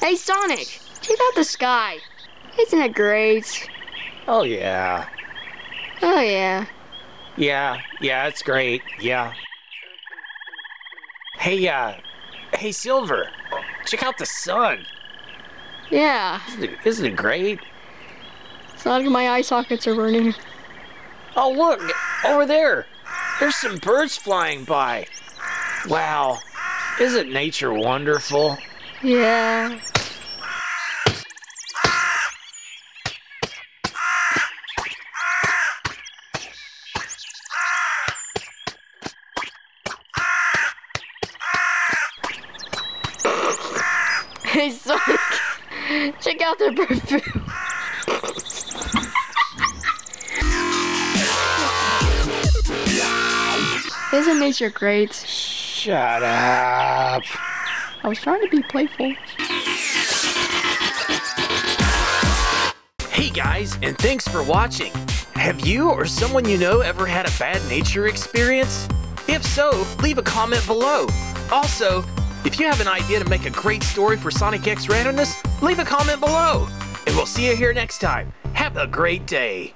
Hey, Sonic, check out the sky. Isn't it great? Oh, yeah. Oh, yeah. Yeah, yeah, it's great. Yeah. Hey, uh, hey, Silver, check out the sun. Yeah. Isn't it, isn't it great? Sonic, my eye sockets are burning. Oh, look, over there. There's some birds flying by. Wow, isn't nature wonderful? Yeah. Hey, Sonic, check out their perfume. Isn't nature great? Shut up. I was trying to be playful. Hey guys, and thanks for watching. Have you or someone you know ever had a bad nature experience? If so, leave a comment below. Also, if you have an idea to make a great story for Sonic X Randomness, leave a comment below. And we'll see you here next time. Have a great day.